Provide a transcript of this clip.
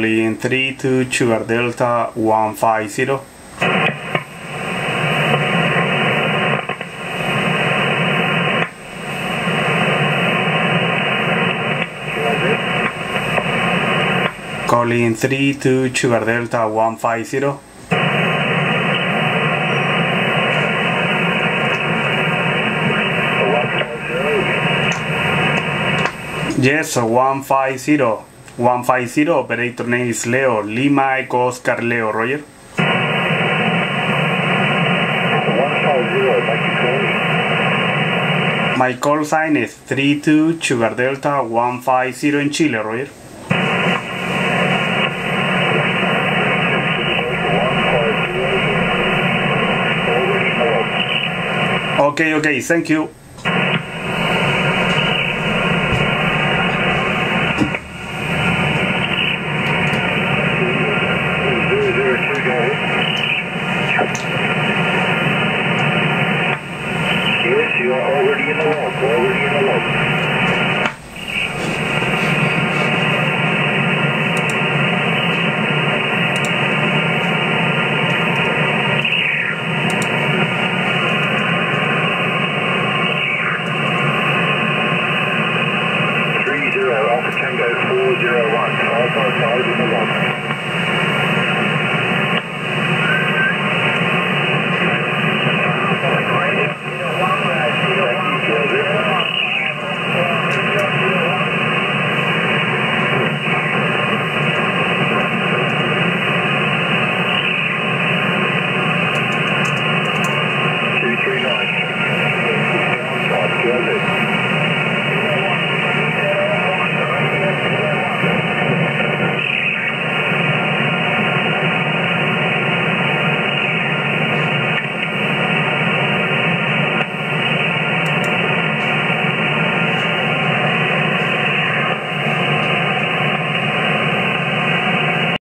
Charlie in 3 to Sugar Delta 150. Calling 3 to Sugar Delta 150. Yes, 150. 150, operator name is Leo. Lima Echo Oscar Leo, Roger. My call sign is 32 Sugar Delta 150 in Chile, Roger. Okay, okay, thank you. The log.